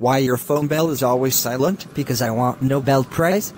Why your phone bell is always silent? Because I want Nobel Prize?